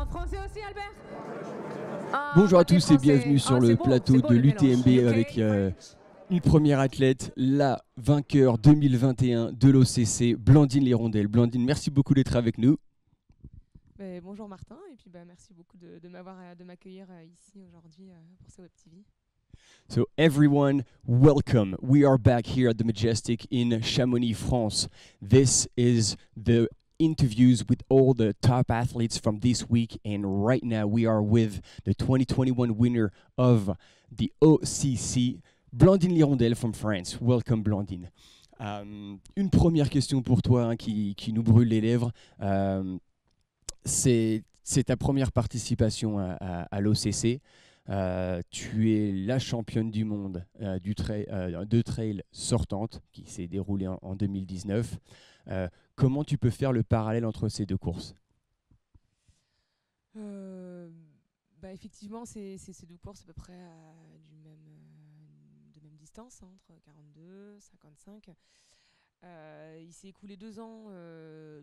En français aussi, Albert Ah, Bonjour à tous et bienvenue sur ah, le plateau de l'UTMB avec euh, une première athlète, la vainqueur 2021 de l'OCC, Blandine Lirondelle. Blandine, merci beaucoup d'être avec nous. Ben, bonjour Martin, et puis ben, merci beaucoup de, m'avoir de m'accueillir euh, ici aujourd'hui euh, pour ce Web TV. So, everyone, welcome. We are back here at the Majestic in Chamonix, France. This is the interviews with all the top athletes from this week. And right now, we are with the 2021 winner of the OCC, Blandine Lirondelle from France. Welcome, Blandine. Um, une première question pour toi hein, qui, qui, nous brûle les lèvres. Um, c'est ta première participation à, l'OCC. Euh, tu es la championne du monde euh, du euh, de trail sortante qui s'est déroulée en, 2019. Comment tu peux faire le parallèle entre ces deux courses? Bah Effectivement, ces deux courses à peu près du même, de même distance, hein, entre 42 55. il s'est écoulé deux ans,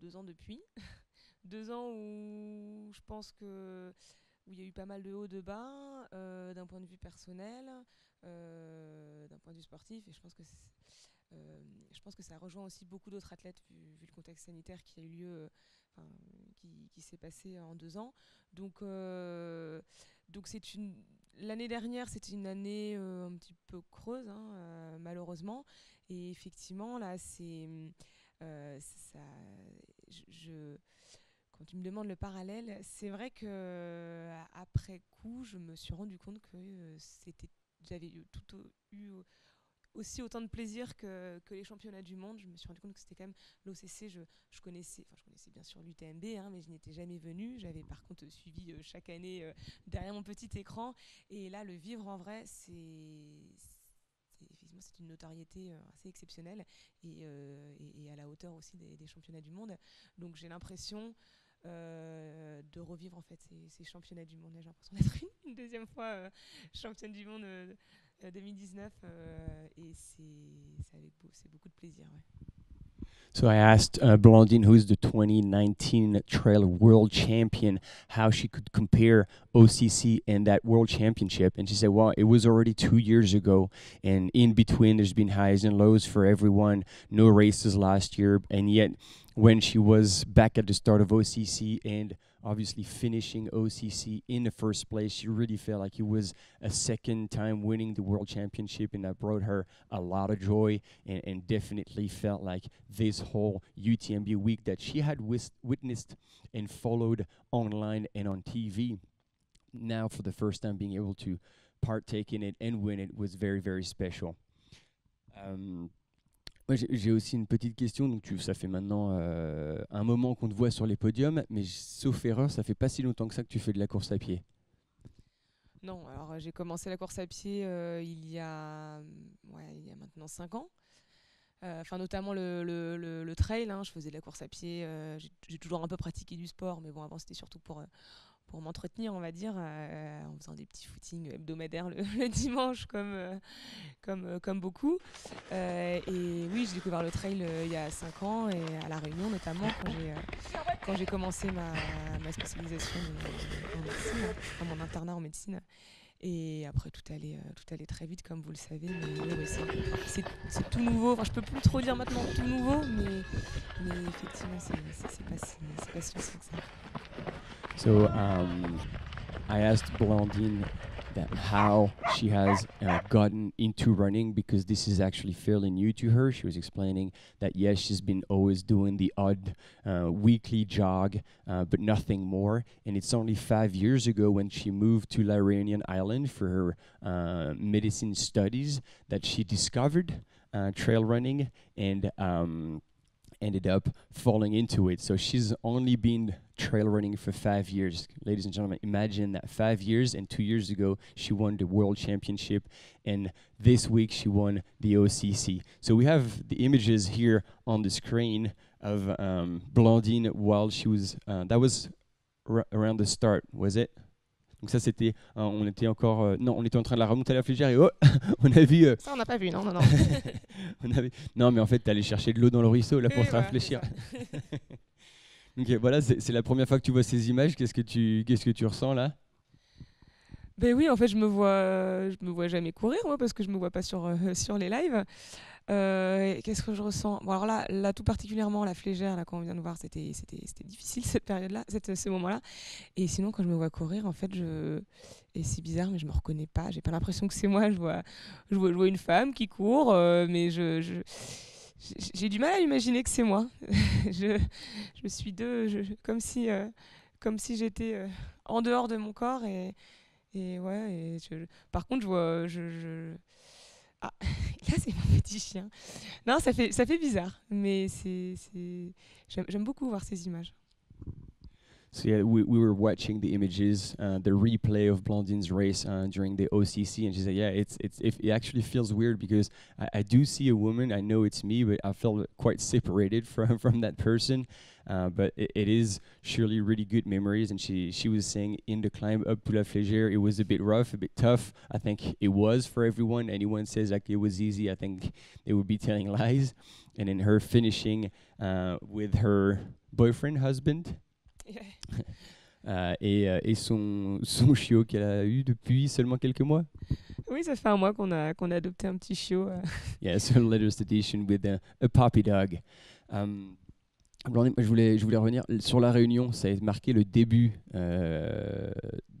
deux ans depuis. deux ans où je pense que il y a eu pas mal de hauts, de bas, euh, d'un point de vue personnel, euh, d'un point de vue sportif, et je pense que euh, je pense que ça rejoint aussi beaucoup d'autres athlètes vu, le contexte sanitaire qui a eu lieu, qui, qui s'est passé en deux ans. Donc, donc c'est une l'année dernière, c'était une année un petit peu creuse, hein, malheureusement, et effectivement là, c'est quand tu me demandes le parallèle, c'est vrai que euh, après coup, je me suis rendu compte que euh, c'était, j'avais tout eu aussi autant de plaisir que, les championnats du monde. Je me suis rendu compte que c'était quand même l'OCC. Je, connaissais, enfin, je connaissais bien sûr l'UTMB, hein, mais je n'étais jamais venue. J'avais par contre suivi euh, chaque année derrière mon petit écran. Et là, le vivre en vrai, c'est c'est une notoriété assez exceptionnelle et, à la hauteur aussi des, championnats du monde. Donc j'ai l'impression euh, de revivre en fait ces, championnats du monde. J'ai l'impression d'être une, deuxième fois euh, championne du monde euh, 2019 euh, et c'est beaucoup de plaisir. Ouais. So I asked uh, Blondine, who's the 2019 Trail World Champion, how she could compare OCC and that World Championship, and she said, "Well, it was already two years ago, and in between, there's been highs and lows for everyone. No races last year, and yet." when she was back at the start of OCC and obviously finishing OCC in the first place. She really felt like it was a second time winning the world championship, and that brought her a lot of joy and, and definitely felt like this whole UTMB week that she had wis- witnessed and followed online and on TV. Now, for the first time, being able to partake in it and win it was very, very special. Um, Moi, j'ai aussi une petite question. Donc, tu, ça fait maintenant euh, un moment qu'on te voit sur les podiums, mais sauf erreur, ça fait pas si longtemps que ça que tu fais de la course à pied. Non, alors j'ai commencé la course à pied euh, il, y a, ouais, il y a maintenant 5 ans. Euh, enfin, notamment le, le, le, trail. Hein. je faisais de la course à pied. j'ai toujours un peu pratiqué du sport, mais bon, avant c'était surtout pour pour m'entretenir, on va dire, euh, en faisant des petits footings hebdomadaires le, dimanche, comme, euh, euh, comme beaucoup. et oui, j'ai découvert le trail il y a 5 ans, et à La Réunion notamment, quand j'ai commencé ma, spécialisation en médecine, mon internat en médecine. Et après, tout allait, tout allait très vite, comme vous le savez. Mais, c'est tout nouveau. Enfin, je peux plus trop dire maintenant tout nouveau, mais, mais effectivement, c'est pas, si, pas si que ça. So um, I asked Blondine that how she has uh, gotten into running because this is actually fairly new to her. She was explaining that yes, she's been always doing the odd uh, weekly jog, uh, but nothing more. And it's only five years ago when she moved to La Réunion Island for her uh, medicine studies that she discovered uh, trail running and. Um, ended up falling into it. So she's only been trail running for five years. Ladies and gentlemen, imagine that five years and two years ago, she won the world championship. And this week, she won the OCC. So we have the images here on the screen of um, Blondine while she was, uh, that was around the start, was it? Donc ça c'était, on était encore, euh, non, on était en train de la remonter à la flégère et oh, on a vu. Euh, ça on n'a pas vu, non, non, non. on avait, non, mais en fait, tu allé chercher de l'eau dans le ruisseau là pour te réfléchir. Ok, voilà, c'est la première fois que tu vois ces images. Qu'est-ce que tu, qu'est-ce que tu ressens là? Ben oui, en fait, je me vois, je me vois jamais courir moi parce que je me vois pas sur euh, sur les lives. Euh, qu'est-ce que je ressens? Bon, alors là, là, tout particulièrement la flégère, là quand on vient de voir, c'était difficile cette période-là, ce moment-là. Et sinon, quand je me vois courir, en fait, je et c'est bizarre, mais je me reconnais pas. J'ai pas l'impression que c'est moi. Je vois, je vois, une femme qui court, euh, mais je, je j'ai du mal à imaginer que c'est moi. je, je suis deux, je, comme si, euh, si j'étais euh, en dehors de mon corps et, et ouais. Par contre, je vois, ah là c'est mon petit chien. Non, ça fait, ça fait bizarre, mais c'est, j'aime beaucoup voir ces images. So yeah, we, we were watching the images, uh, the replay of Blondine's race uh, during the OCC, and she said, "Yeah, it's it's it actually feels weird because I, I, do see a woman, I know it's me, but I felt quite separated from from that person. Uh, but it, it is surely really good memories." And she she was saying in the climb up to La Flégère, it was a bit rough, a bit tough. I think it was for everyone. Anyone says like it was easy, I think they would be telling lies. And in her finishing uh, with her boyfriend, husband. Euh, et, euh, et son, son chiot qu'elle a eu depuis seulement quelques mois. Oui, ça fait un mois qu'on a, qu'on a adopté un petit chiot. Euh. Yeah, so latest edition with a, a puppy dog. Um, je voulais, je voulais revenir sur la Réunion. Ça a marqué le début euh,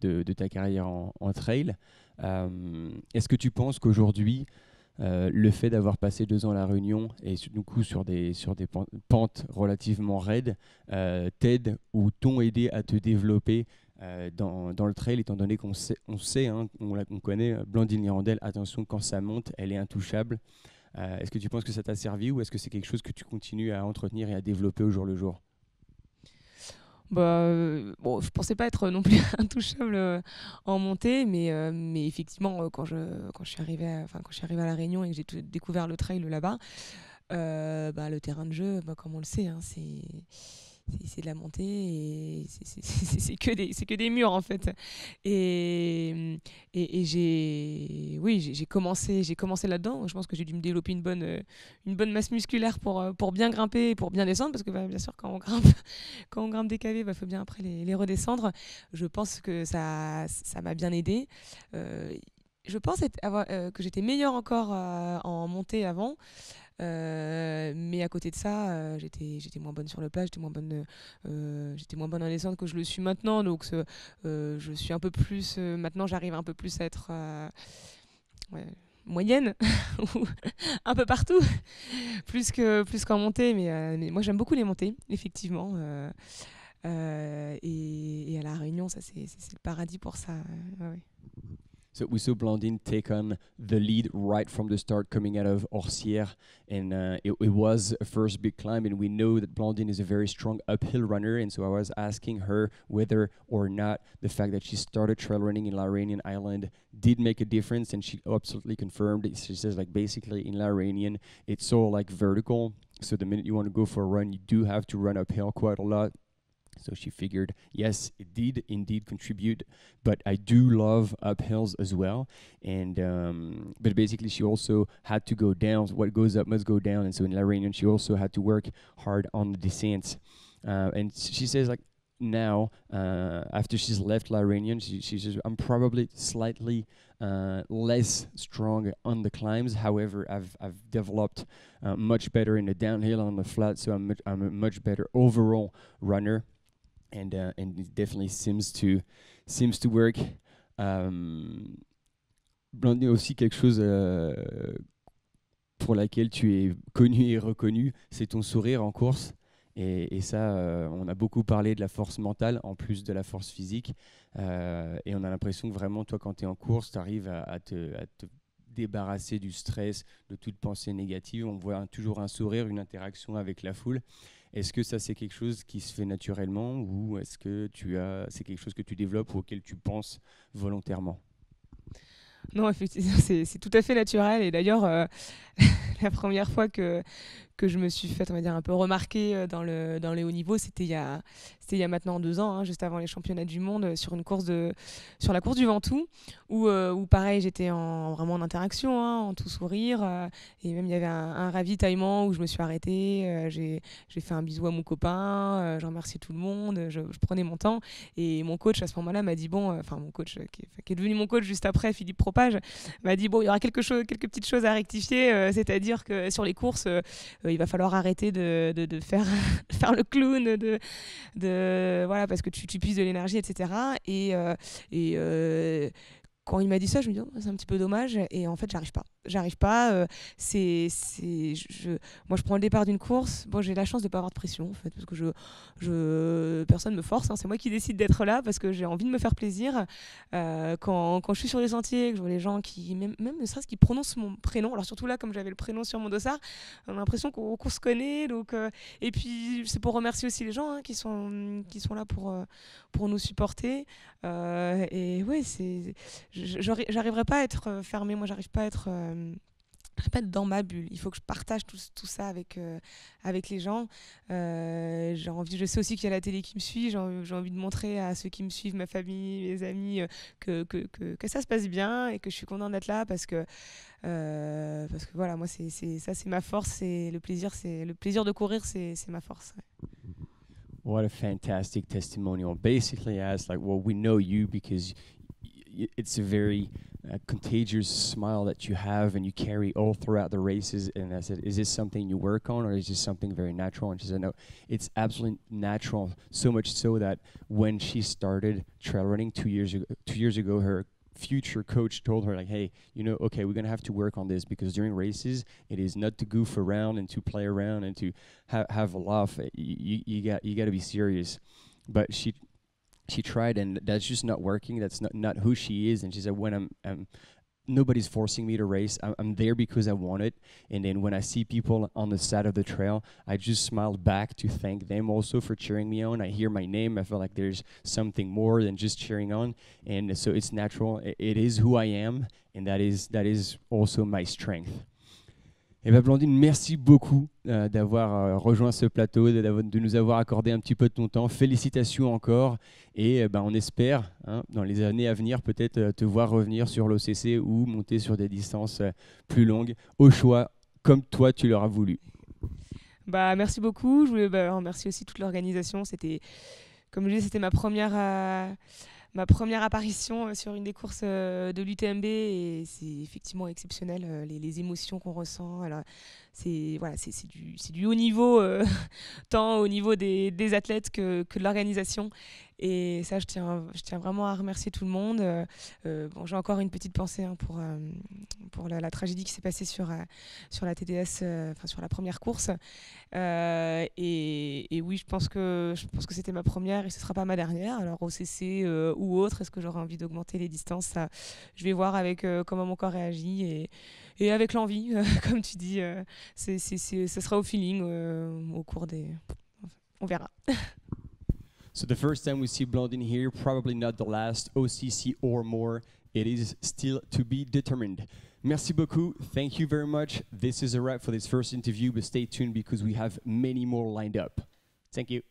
de, de, ta carrière en, en trail. Um, Est-ce que tu penses qu'aujourd'hui, euh, le fait d'avoir passé deux ans à La Réunion et du coup sur des, sur des pentes relativement raides euh, t'aide ou t'ont aidé à te développer euh, dans, dans, le trail, étant donné qu'on sait, on, sait hein, on, connaît Blandine Mirandel, attention, quand ça monte, elle est intouchable. est-ce que tu penses que ça t'a servi ou est-ce que c'est quelque chose que tu continues à entretenir et à développer au jour le jour? Bah, euh, bon, je pensais pas être non plus intouchable euh, en montée, mais, euh, mais effectivement, quand je, quand, je suis arrivée à, quand je suis arrivée à La Réunion et que j'ai découvert le trail là-bas, bah, le terrain de jeu, bah, comme on le sait, hein, c'est c'est de la montée et c'est que des c'est que des murs en fait. Et, et, j'ai oui j'ai commencé j'ai commencé là dedans je pense que j'ai dû me développer une bonne une bonne masse musculaire pour pour bien grimper et pour bien descendre parce que bah, bien sûr quand on grimpe quand on grimpe des cavés il bah, faut bien après les, les, redescendre. Je pense que ça ça m'a bien aidé. Euh, je pense avoir, euh, que j'étais meilleure encore euh, en montée avant. euh, mais à côté de ça, euh, j'étais, j'étais moins bonne sur le plat, j'étais moins bonne, euh, j'étais moins bonne en descente que je le suis maintenant. Donc je suis un peu plus, maintenant j'arrive un peu plus à être moyenne un peu partout plus que plus qu'en montée. Mais, moi j'aime beaucoup les montées effectivement. Et, à la Réunion ça c'est, le paradis pour ça So we saw Blondine take on the lead right from the start, coming out of Orsières, and uh, it, it, was a first big climb. And we know that Blondine is a very strong uphill runner, and so I was asking her whether or not the fact that she started trail running in La Réunion Island did make a difference, and she absolutely confirmed it. She says like basically in La Réunion, it's all like vertical. So the minute you want to go for a run, you do have to run uphill quite a lot so she figured, yes, it did indeed contribute, but I do love uphills as well. And um, but basically, she also had to go down. What goes up must go down. And so in La Réunion, she also had to work hard on the descents. Uh, and she says like now, uh, after she's left La Réunion, she, she says I'm probably slightly uh, less strong on the climbs. However, I've I've developed uh, much better in the downhill on the flat, so I'm much, I'm a much better overall runner and uh, and it definitely seems to seems to work. Um, aussi quelque chose euh, pour laquelle tu es connu et reconnu, c'est ton sourire en course. Et, et ça, euh, on a beaucoup parlé de la force mentale en plus de la force physique. Euh, et on a l'impression que vraiment, toi, quand tu es en course, tu arrives à, à, te, à, te, débarrasser du stress, de toute pensée négative. On voit toujours un sourire, une interaction avec la foule. Est-ce que ça c'est quelque chose qui se fait naturellement ou est-ce que tu as c'est quelque chose que tu développes ou auquel tu penses volontairement? Non, effectivement, c'est tout à fait naturel. Et d'ailleurs, euh, la première fois que, que je me suis fait, on va dire, un peu remarquer euh, dans, le, dans les hauts niveaux, c'était il, y a, il y a maintenant deux ans, hein, juste avant les championnats du monde, euh, sur, une course de, sur la course du Ventoux, où, euh, où pareil, j'étais en, vraiment en interaction, hein, en tout sourire. et même il y avait un, ravitaillement où je me suis arrêtée, j'ai fait un bisou à mon copain, je remerciais tout le monde, je, prenais mon temps. Et mon coach à ce moment-là m'a dit, bon, enfin mon coach qui est, qui est, devenu mon coach juste après, Philippe Propage, m'a dit, bon, il y aura quelque chose, quelques petites choses à rectifier, c'est-à-dire que sur les courses, euh, il va falloir arrêter de, de, faire, faire le clown, de, de, voilà, parce que tu, tu puisses de l'énergie, etc. Et, euh, euh, quand il m'a dit ça, je me dis oh, c'est un petit peu dommage et en fait j'arrive pas. J'arrive pas. Euh, c'est, c'est, je, moi je prends le départ d'une course. Bon, j'ai la chance de pas avoir de pression en fait parce que je, je personne me force. Hein, c'est moi qui décide d'être là parce que j'ai envie de me faire plaisir. Euh, quand, quand, je suis sur les sentiers, que je vois les gens qui même, même ne serait-ce qui prononcent mon prénom. Alors surtout là, comme j'avais le prénom sur mon dossard, on a l'impression qu'on, se connaît. Donc euh, et puis c'est pour remercier aussi les gens hein, qui sont qui sont là pour pour nous supporter. et ouais, c'est j'arriverai pas à être euh, fermée, moi j'arrive pas à être euh, dans ma bulle. Il faut que je partage tout, tout ça avec, euh, avec les gens. j'ai envie, je sais aussi qu'il y a la télé qui me suit. J'ai envie, de montrer à ceux qui me suivent, ma famille, mes amis, que, que, que, ça se passe bien et que je suis contente d'être là parce que, parce que voilà, moi, c'est, ça, c'est ma force. C'est le plaisir, c'est le plaisir de courir, c'est, ma force. What a fantastic testimonial. Basically, as like, well, we know you because it's a very uh, contagious smile that you have and you carry all throughout the races. And I said, Is this something you work on or is this something very natural? And she said, No, it's absolutely natural. So much so that when she started trail running two years ago, two years ago, her future coach told her like hey you know okay we're going to have to work on this because during races it is not to goof around and to play around and to ha- have a laugh you, you got you got to be serious but she she tried and that's just not working that's not, not who she is. And she said when i'm, I'm nobody's forcing me to race I'm, I'm, there because i want it. And then when i see people on the side of the trail i just smile back to thank them also for cheering me on. I hear my name. I feel like there's something more than just cheering on. And so it's natural. It, it is who i am. And that is that is also my strength Eh bien, Blandine, merci beaucoup euh, d'avoir euh, rejoint ce plateau, de, nous avoir accordé un petit peu de ton temps. Félicitations encore. Et euh, ben, on espère, hein, dans les années à venir, peut-être te voir revenir sur l'OCC ou monter sur des distances plus longues, au choix, comme toi tu l'auras voulu. Bah, merci beaucoup. Je voulais bah, remercier aussi toute l'organisation. C'était, comme je disais, c'était ma première ma première apparition euh, sur une des courses euh, de l'UTMB et c'est effectivement exceptionnel euh, les, émotions qu'on ressent. C'est voilà, du, du, haut niveau, tant au niveau des, des athlètes que, que de l'organisation. Et ça, je tiens, je tiens vraiment à remercier tout le monde. bon, J'ai encore une petite pensée hein, pour, pour la, tragédie qui s'est passée sur, sur la TDS, enfin sur la première course. Et, oui, je pense que, que c'était ma première et ce ne sera pas ma dernière. Alors au CC ou autre, est-ce que j'aurai envie d'augmenter les distances? Je vais voir avec comment mon corps réagit et, et avec l'envie, comme tu dis, euh, c'est, ça sera au feeling euh, au cours des. On verra. so the first time we see Blondine here, probably not the last OCC or more. It is still to be determined. Merci beaucoup. Thank you very much. This is a wrap for this first interview, but stay tuned because we have many more lined up. Thank you.